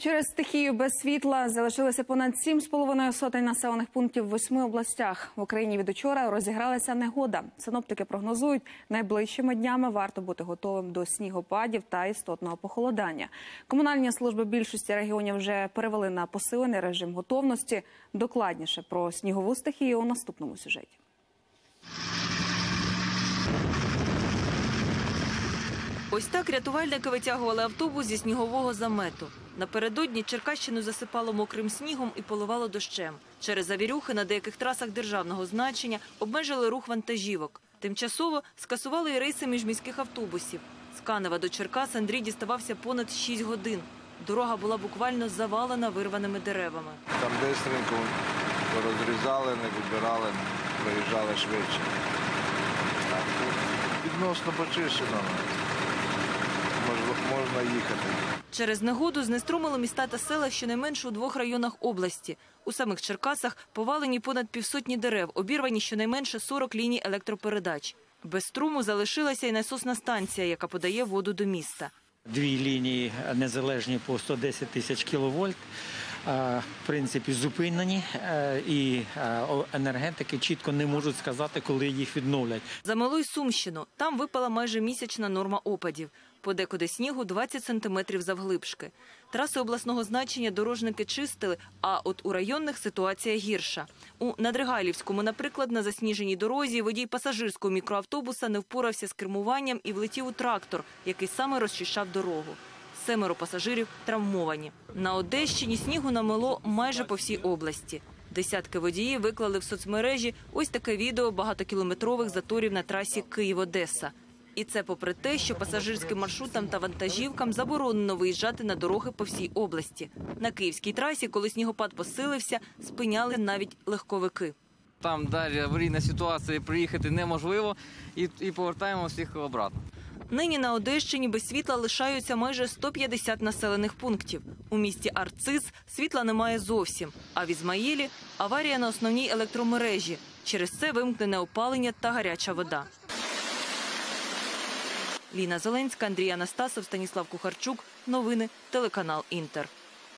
Через стихію без світла залишилося понад 7,5 сотень населених пунктів в восьми областях. В Україні від учора розігралася негода. Синоптики прогнозують, найближчими днями варто бути готовим до снігопадів та істотного похолодання. Комунальні служби більшості регіонів вже перевели на посилений режим готовності. Докладніше про снігову стихію у наступному сюжеті. Ось так рятувальники витягували автобус зі снігового замету. Напередодні Черкащину засипало мокрим снігом і поливало дощем. Через завірюхи на деяких трасах державного значення обмежили рух вантажівок. Тимчасово скасували і рейси міжміських автобусів. З Канева до Черкас Андрій діставався понад 6 годин. Дорога була буквально завалена вирваними деревами. Там бистренько розрізали, не вибирали, проїжджали швидше. Відносно почищено. Їхати. Через негоду знеструмили міста та села щонайменше у двох районах області. У самих Черкасах повалені понад півсотні дерев, обірвані щонайменше 40 ліній електропередач. Без струму залишилася і насосна станція, яка подає воду до міста. Дві лінії незалежні по 110 тисяч кіловольт. Е, В принципі, зупинені, е, і е, енергетики чітко не можуть сказати, коли їх відновлять. Замило й Сумщину. Там випала майже місячна норма опадів. Подекуди снігу 20 сантиметрів завглибшки. Траси обласного значення дорожники чистили, а от у районних ситуація гірша. У Надригайлівському, наприклад, на засніженій дорозі водій пасажирського мікроавтобуса не впорався з кермуванням і влетів у трактор, який саме розчищав дорогу. Семеро пасажирів травмовані. На Одещині снігу намело майже по всій області. Десятки водіїв виклали в соцмережі ось таке відео багатокілометрових заторів на трасі Київ-Одеса. І це попри те, що пасажирським маршрутам та вантажівкам заборонено виїжджати на дороги по всій області. На київській трасі, коли снігопад посилився, спиняли навіть легковики. Там далі аварійна ситуація, приїхати неможливо і, і повертаємо всіх обратно. Нині на Одещині без світла лишаються майже 150 населених пунктів. У місті Арциз світла немає зовсім. А в Ізмаїлі аварія на основній електромережі. Через це вимкнене опалення та гаряча вода. Ліна Зеленська, Андрій Анастасов, Станіслав Кухарчук. Новини телеканал Інтер.